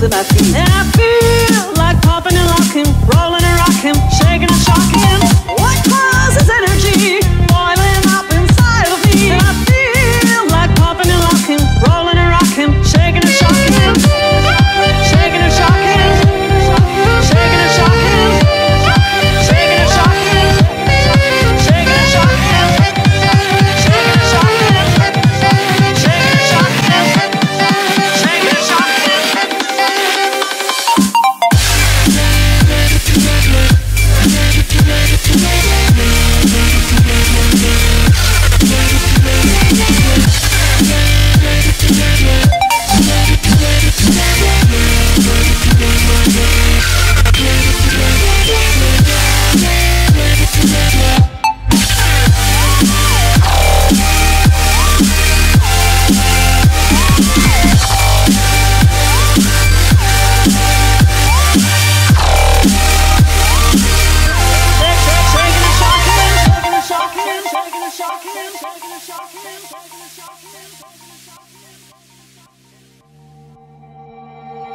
than I feel happy.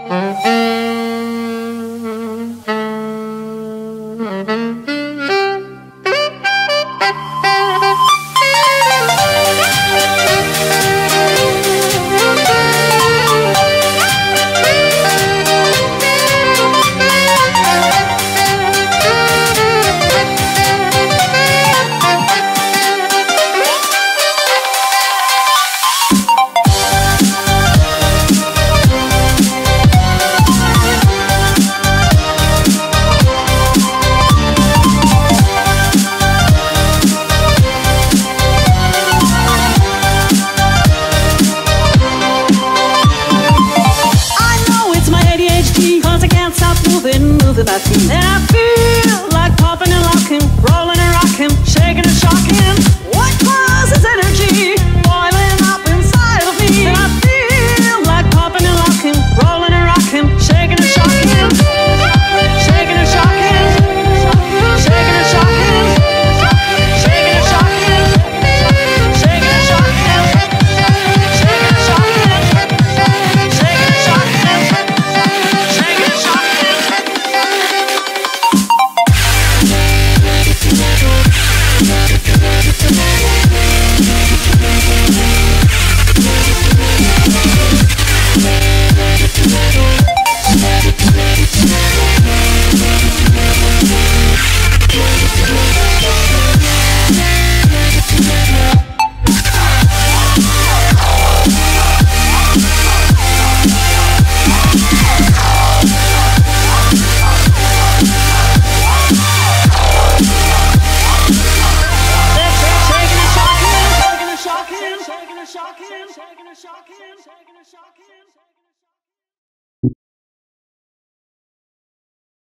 Mm-hmm. la final. shocking.